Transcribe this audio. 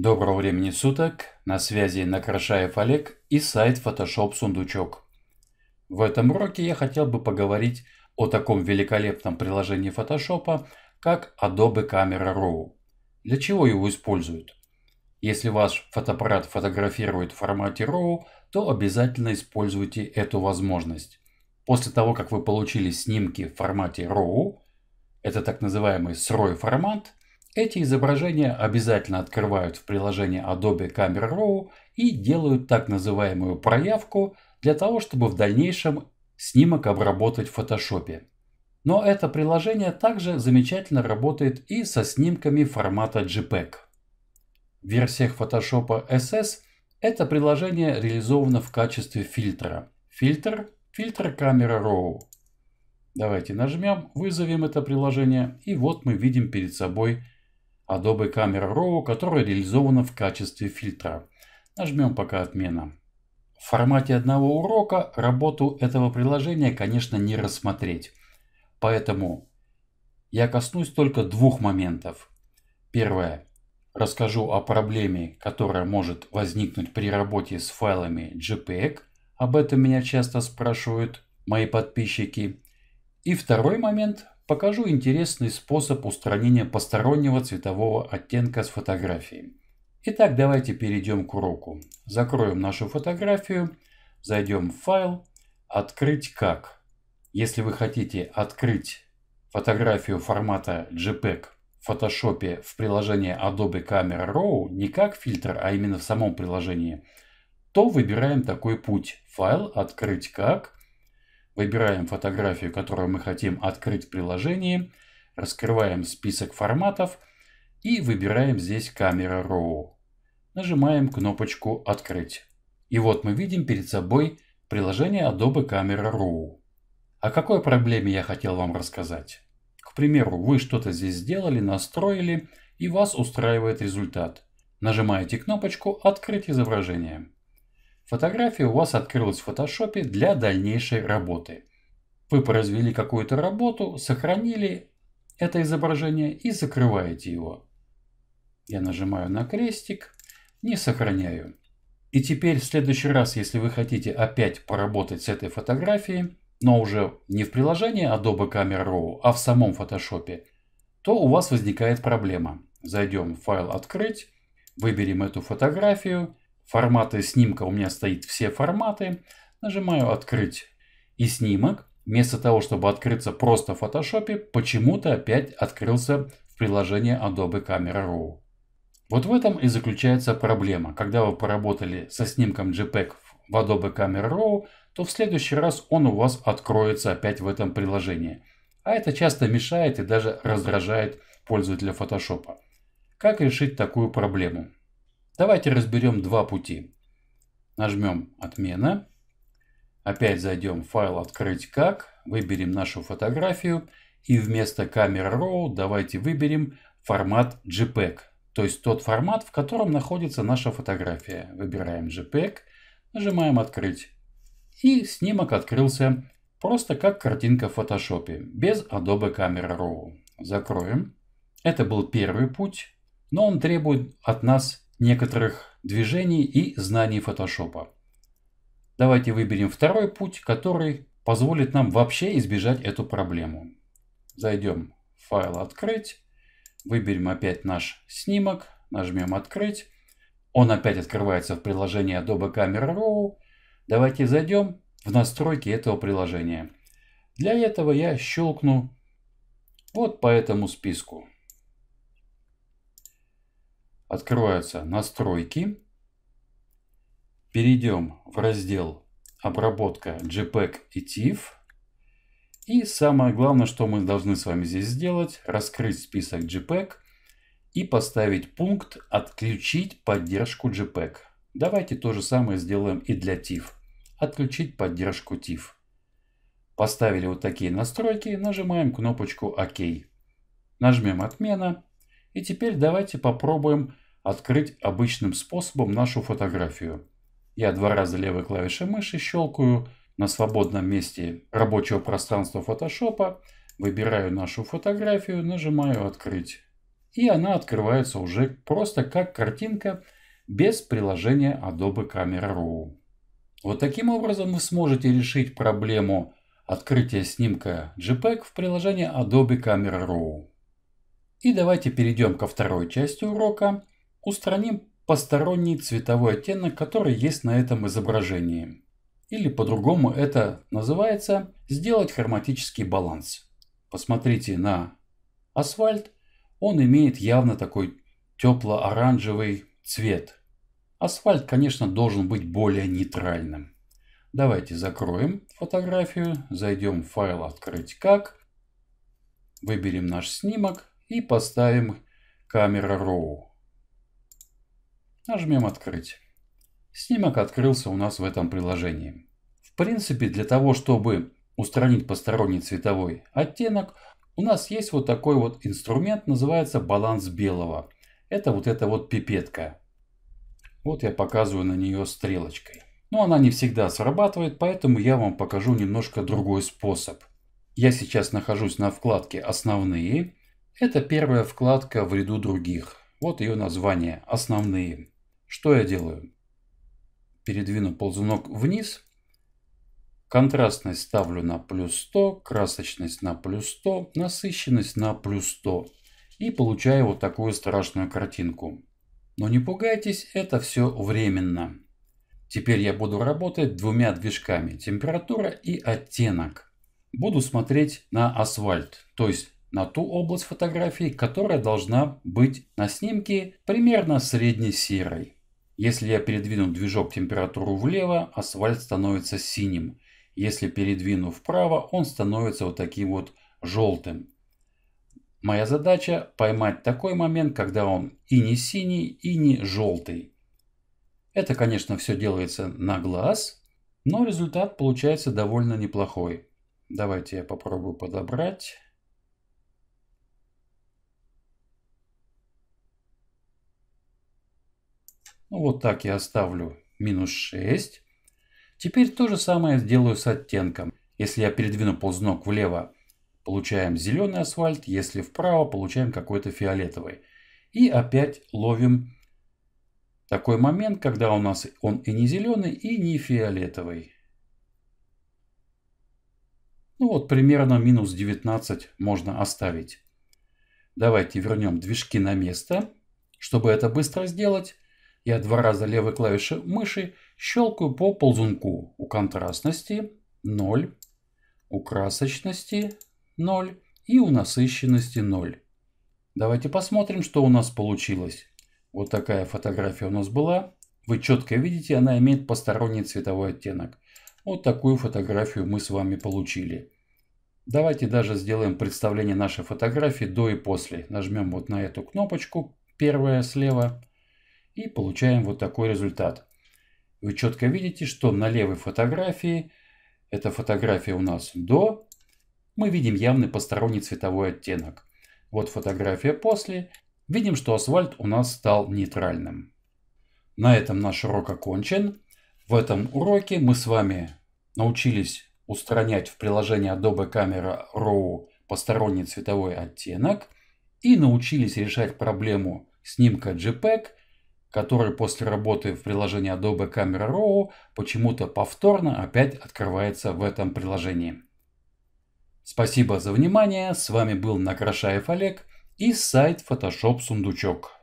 Доброго времени суток, на связи Накрашаев Олег и сайт Photoshop Сундучок. В этом уроке я хотел бы поговорить о таком великолепном приложении Photoshop, как Adobe Camera Raw. Для чего его используют? Если ваш фотоаппарат фотографирует в формате RAW, то обязательно используйте эту возможность. После того, как вы получили снимки в формате RAW, это так называемый сырой формат, эти изображения обязательно открывают в приложении Adobe Camera Raw и делают так называемую проявку для того, чтобы в дальнейшем снимок обработать в Photoshop. Но это приложение также замечательно работает и со снимками формата JPEG. В версиях Photoshop SS это приложение реализовано в качестве фильтра. Фильтр – фильтр камера RAW. Давайте нажмем, вызовем это приложение, и вот мы видим перед собой Adobe Camera Raw, которая реализована в качестве фильтра. Нажмем пока отмена. В формате одного урока работу этого приложения, конечно, не рассмотреть. Поэтому я коснусь только двух моментов. Первое. Расскажу о проблеме, которая может возникнуть при работе с файлами JPEG. Об этом меня часто спрашивают мои подписчики. И второй момент покажу интересный способ устранения постороннего цветового оттенка с фотографии. Итак, давайте перейдем к уроку. Закроем нашу фотографию, зайдем в файл, открыть как. Если вы хотите открыть фотографию формата JPEG в Photoshop в приложении Adobe Camera Raw не как фильтр, а именно в самом приложении, то выбираем такой путь. Файл, открыть как, Выбираем фотографию, которую мы хотим открыть в приложении. Раскрываем список форматов и выбираем здесь камера RAW. Нажимаем кнопочку «Открыть». И вот мы видим перед собой приложение Adobe Camera Raw. О какой проблеме я хотел вам рассказать? К примеру, вы что-то здесь сделали, настроили, и вас устраивает результат. Нажимаете кнопочку «Открыть изображение». Фотография у вас открылась в фотошопе для дальнейшей работы. Вы произвели какую-то работу, сохранили это изображение и закрываете его. Я нажимаю на крестик, не сохраняю. И теперь в следующий раз, если вы хотите опять поработать с этой фотографией, но уже не в приложении Adobe Camera Raw, а в самом фотошопе, то у вас возникает проблема. Зайдем в файл «Открыть», выберем эту фотографию форматы снимка у меня стоит все форматы. Нажимаю «Открыть». И снимок, вместо того, чтобы открыться просто в Photoshop, почему-то опять открылся в приложении Adobe Camera Raw. Вот в этом и заключается проблема. Когда вы поработали со снимком JPEG в Adobe Camera Raw, то в следующий раз он у вас откроется опять в этом приложении. А это часто мешает и даже раздражает пользователя Photoshop. Как решить такую проблему? Давайте разберем два пути. Нажмем «Отмена». Опять зайдем в файл «Открыть как», выберем нашу фотографию и вместо камеры RAW давайте выберем формат JPEG, то есть тот формат, в котором находится наша фотография. Выбираем JPEG, нажимаем «Открыть». И снимок открылся просто как картинка в Photoshop, без Adobe Camera Raw. Закроем. Это был первый путь, но он требует от нас некоторых движений и знаний фотошопа. Давайте выберем второй путь, который позволит нам вообще избежать эту проблему. Зайдем в файл «Открыть», выберем опять наш снимок, нажмем «Открыть». Он опять открывается в приложении Adobe Camera Raw. Давайте зайдем в настройки этого приложения. Для этого я щелкну вот по этому списку открываются настройки. Перейдем в раздел обработка JPEG и TIFF. И самое главное, что мы должны с вами здесь сделать, раскрыть список JPEG и поставить пункт «Отключить поддержку JPEG». Давайте то же самое сделаем и для TIFF. Отключить поддержку TIFF. Поставили вот такие настройки, нажимаем кнопочку ОК. Нажмем «Отмена». И теперь давайте попробуем открыть обычным способом нашу фотографию. Я два раза левой клавишей мыши щелкаю на свободном месте рабочего пространства фотошопа. Выбираю нашу фотографию, нажимаю «Открыть». И она открывается уже просто как картинка без приложения Adobe Camera Raw. Вот таким образом вы сможете решить проблему открытия снимка JPEG в приложении Adobe Camera Raw. И давайте перейдем ко второй части урока. Устраним посторонний цветовой оттенок, который есть на этом изображении. Или по-другому это называется сделать хроматический баланс. Посмотрите на асфальт. Он имеет явно такой тепло-оранжевый цвет. Асфальт, конечно, должен быть более нейтральным. Давайте закроем фотографию, зайдем в файл «Открыть как», выберем наш снимок и поставим камера RAW. Нажмем «Открыть». Снимок открылся у нас в этом приложении. В принципе, для того, чтобы устранить посторонний цветовой оттенок, у нас есть вот такой вот инструмент, называется баланс белого. Это вот эта вот пипетка. Вот я показываю на нее стрелочкой. Но она не всегда срабатывает, поэтому я вам покажу немножко другой способ. Я сейчас нахожусь на вкладке «Основные». Это первая вкладка в ряду других. Вот ее название «Основные». Что я делаю? Передвину ползунок вниз. Контрастность ставлю на плюс 100, красочность на плюс 100, насыщенность на плюс 100. И получаю вот такую страшную картинку. Но не пугайтесь, это все временно. Теперь я буду работать двумя движками. Температура и оттенок. Буду смотреть на асфальт. То есть на ту область фотографии, которая должна быть на снимке примерно средне-серой. Если я передвину движок температуру влево, асфальт становится синим. Если передвину вправо, он становится вот таким вот желтым. Моя задача поймать такой момент, когда он и не синий, и не желтый. Это, конечно, все делается на глаз, но результат получается довольно неплохой. Давайте я попробую подобрать. Ну, вот так я оставлю минус 6. Теперь то же самое сделаю с оттенком. Если я передвину ползунок влево, получаем зеленый асфальт. Если вправо, получаем какой-то фиолетовый. И опять ловим такой момент, когда у нас он и не зеленый, и не фиолетовый. Ну вот примерно минус 19 можно оставить. Давайте вернем движки на место. Чтобы это быстро сделать, я два раза левой клавишей мыши щелкаю по ползунку. У контрастности 0, у красочности 0 и у насыщенности 0. Давайте посмотрим, что у нас получилось. Вот такая фотография у нас была. Вы четко видите, она имеет посторонний цветовой оттенок. Вот такую фотографию мы с вами получили. Давайте даже сделаем представление нашей фотографии до и после. Нажмем вот на эту кнопочку, первая слева, и получаем вот такой результат. Вы четко видите, что на левой фотографии, эта фотография у нас до, мы видим явный посторонний цветовой оттенок. Вот фотография после, видим, что асфальт у нас стал нейтральным. На этом наш урок окончен. В этом уроке мы с вами научились устранять в приложении Adobe Camera Raw посторонний цветовой оттенок и научились решать проблему снимка JPEG который после работы в приложении Adobe Camera Raw почему-то повторно опять открывается в этом приложении. Спасибо за внимание. С вами был Накрашаев Олег и сайт Photoshop Сундучок.